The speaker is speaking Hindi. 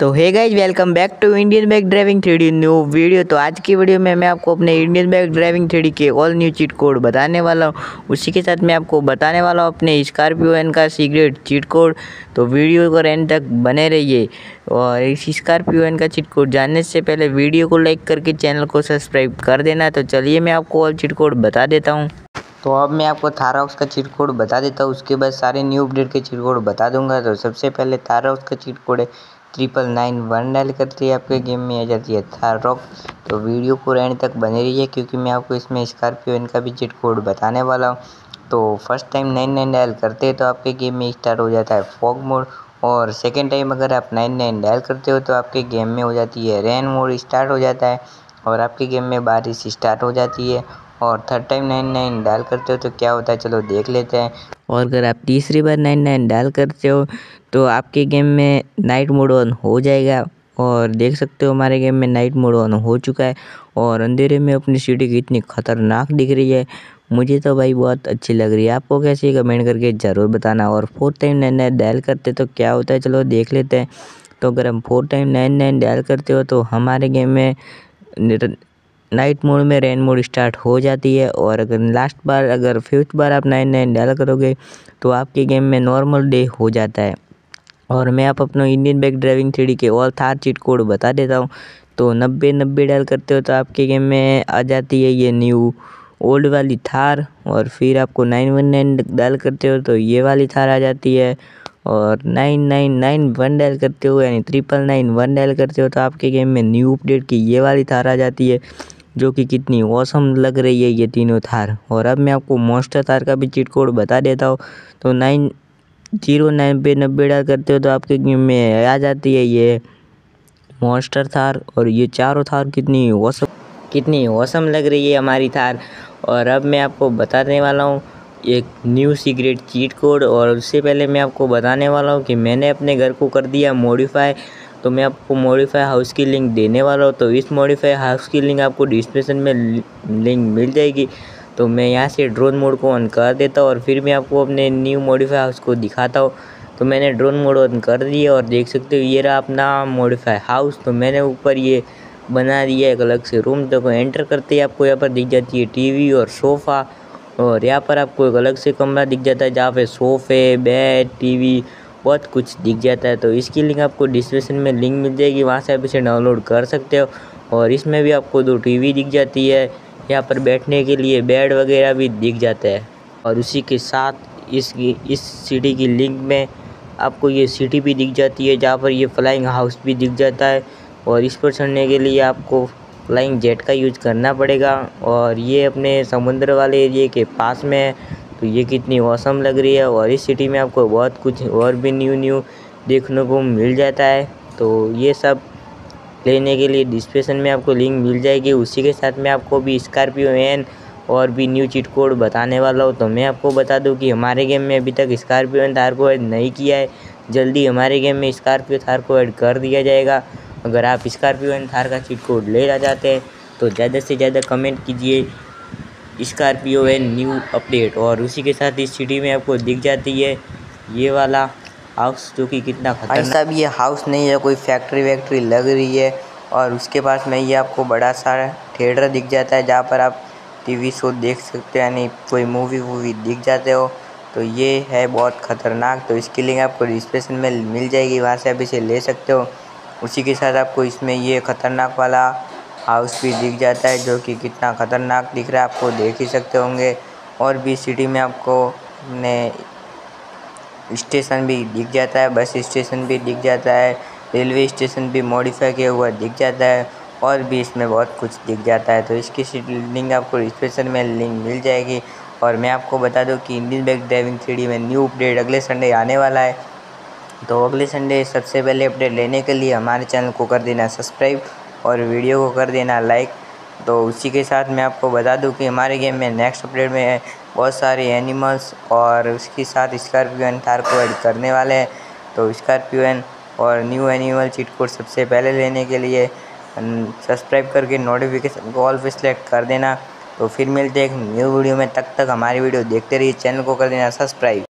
तो hey guys welcome back to Indian bike driving three new video तो आज की वीडियो में मैं आपको अपने इंडियन बाइक ड्राइविंग थ्री के ऑल न्यू चीट कोड बताने वाला हूँ। उसी के साथ मैं आपको बताने वाला हूँ अपने स्कॉर्पियो एन का सीक्रेट चीट कोड तो वीडियो को एंड तक बने रहिए और इस स्कॉर्पियो एन का चीट कोड जानने से पहले वीडियो को लाइक करके चैनल को सब्सक्राइब कर देना। तो चलिए मैं आपको ऑल चीट कोड बता देता हूँ। तो अब मैं आपको थारॉक्स का चीट कोड बता देता हूँ। उसके बाद सारे न्यू अपडेट के चीट कोड बता दूँगा। तो सबसे पहले थारॉक्स का चीट कोड है। ट्रिपल नाइन वन डायल करती है आपके गेम में आ जाती है थार रॉक तो वीडियो को एंड तक बने रहिए, क्योंकि मैं आपको इसमें स्कॉर्पियो इनका भी चिट कोड बताने वाला हूँ। तो first time nine nine dial करते हैं तो आपके गेम में स्टार्ट हो जाता है फॉग मोड और सेकेंड टाइम अगर आप नाइन नाइन डायल करते हो तो आपके गेम में हो जाती है रेन मोड स्टार्ट हो जाता है। और आपके गेम में बारिश स्टार्ट हो जाती है। और third time nine nine dial करते हो तो क्या होता है? चलो देख लेते हैं। और अगर आप तीसरी बार नाइन नाइन डायल करते हो तो आपके गेम में नाइट मोड ऑन हो जाएगा। और देख सकते हो हमारे गेम में नाइट मोड ऑन हो चुका है। और अंधेरे में अपनी सिटी कितनी ख़तरनाक दिख रही है। मुझे तो भाई बहुत अच्छी लग रही है। आपको कैसे कमेंट करके ज़रूर बताना। और fourth time nine nine dial करते तो क्या होता है? चलो देख लेते हैं। तो अगर हम fourth time nine nine dial करते हो तो हमारे गेम में नाइट मोड में रेन मोड स्टार्ट हो जाती है और अगर लास्ट बार, अगर फिफ्थ बार आप नाइन नाइन डायल करोगे तो आपके गेम में नॉर्मल डे हो जाता है। और मैं आप अपना इंडियन बाइक ड्राइविंग थ्री के ऑल थार चीट कोड बता देता हूँ। तो नब्बे नब्बे डायल करते हो तो आपके गेम में आ जाती है ये न्यू ओल्ड वाली थार और फिर आपको नाइन वन नाइन डायल करते हो तो ये वाली थार आ जाती है। और nine nine nine one dial करते हो, यानी ट्रिपल नाइन वन डायल करते हो तो आपके गेम में न्यू अपडेट की ये वाली थार आ जाती है। जो कि कितनी औसम लग रही है ये तीनों थार। और अब मैं आपको मोस्टर थार का भी चीट कोड बता देता हूँ। तो नाइन ज़ीरो नाइन पे नब्बे डाल करते हो तो आपके गेम में आ जाती है ये मोस्टर थार। और ये चारों थार कितनी औसम कितनी औसम लग रही है हमारी थार। और अब मैं आपको बताने वाला हूँ एक न्यू सीक्रेट चीट कोड और उससे पहले मैं आपको बताने वाला हूँ कि मैंने अपने घर को कर दिया मॉडिफाई तो मैं आपको मॉडिफाई हाउस की लिंक देने वाला हूँ। तो इस मॉडिफाई हाउस की लिंक आपको डिस्क्रिप्शन में लिंक मिल जाएगी। तो मैं यहाँ से ड्रोन मोड को ऑन कर देता हूँ और फिर मैं आपको अपने न्यू मॉडिफाई हाउस को दिखाता हूँ। तो मैंने ड्रोन मोड ऑन कर दिया और देख सकते हो ये रहा अपना मॉडिफाई हाउस तो मैंने ऊपर ये बना दिया एक अलग से रूम देखो एंटर करते ही आपको यहाँ पर दिख जाती है टीवी और सोफ़ा और यहाँ पर आपको एक अलग से कमरा दिख जाता है जहाँ पे सोफ़े बेड टीवी बहुत कुछ दिख जाता है तो इसकी लिंक आपको डिस्क्रिप्शन में लिंक मिल जाएगी, वहाँ से आप इसे डाउनलोड कर सकते हो। और इसमें भी आपको दो टीवी दिख जाती है, यहाँ पर बैठने के लिए बेड वगैरह भी दिख जाता है। और उसी के साथ इस इस सिटी की लिंक में आपको ये सिटी भी दिख जाती है, जहाँ पर ये फ्लाइंग हाउस भी दिख जाता है। और इस पर चढ़ने के लिए आपको फ्लाइंग जेट का यूज़ करना पड़ेगा। और ये अपने समुद्र वाले एरिए के पास में तो ये कितनी औसम लग रही है और इस सिटी में आपको बहुत कुछ और भी न्यू न्यू देखने को मिल जाता है। तो ये सब लेने के लिए डिस्क्रिप्शन में आपको लिंक मिल जाएगी। उसी के साथ में आपको भी स्कॉर्पियो एन और भी न्यू चीट कोड बताने वाला हूँ। तो मैं आपको बता दूँ कि हमारे गेम में अभी तक स्कॉर्पियो एन थार को ऐड नहीं किया है। जल्दी हमारे गेम में स्कॉर्पियो थार को ऐड कर दिया जाएगा। अगर आप स्कॉर्पियो एन थार का चिट कोड लेना चाहते हैं तो ज़्यादा से ज़्यादा कमेंट कीजिए। स्कॉर्पियो एन न्यू अपडेट और उसी के साथ इस सिटी में आपको दिख जाती है ये वाला हाउस जो कि कितना ऐसा भी ये हाउस नहीं है कोई फैक्ट्री वैक्ट्री लग रही है और उसके पास में ये आपको बड़ा सा थिएटर दिख जाता है जहाँ पर आप टीवी शो देख सकते हो यानी कोई मूवी वूवी दिख जाते हो। तो ये है बहुत ख़तरनाक तो इसकी लिंक आपको डिस्क्रिप्शन में मिल जाएगी वहाँ से आप इसे ले सकते हो। उसी के साथ आपको इसमें ये ख़तरनाक वाला हाउस भी दिख जाता है, जो कि कितना ख़तरनाक दिख रहा है, आपको देख ही सकते होंगे। और भी सिटी में आपको अपने स्टेशन भी दिख जाता है, बस स्टेशन भी दिख जाता है, रेलवे स्टेशन भी मॉडिफाई किया हुआ दिख जाता है, और भी इसमें बहुत कुछ दिख जाता है। तो इसकी लिंक आपको डिस्क्रिप्शन में लिंक मिल जाएगी। और मैं आपको बता दूँ कि इंडियन बाइक ड्राइविंग थ्री में न्यू अपडेट अगले संडे आने वाला है। तो अगले संडे सबसे पहले अपडेट लेने के लिए हमारे चैनल को कर देना सब्सक्राइब और वीडियो को कर देना लाइक। तो उसी के साथ मैं आपको बता दूँ कि हमारे गेम में नेक्स्ट अपडेट में बहुत सारे एनिमल्स और उसके साथ स्कॉर्पियो एन थार को ऐड करने वाले हैं। तो स्कॉर्पियो एन और न्यू एनिमल चीट कोड सबसे पहले लेने के लिए सब्सक्राइब करके नोटिफिकेशन को ऑल पे सिलेक्ट कर देना। तो फिर मिलते हैं एक न्यू वीडियो में, तब तक हमारी वीडियो देखते रहिए चैनल को कर देना सब्सक्राइब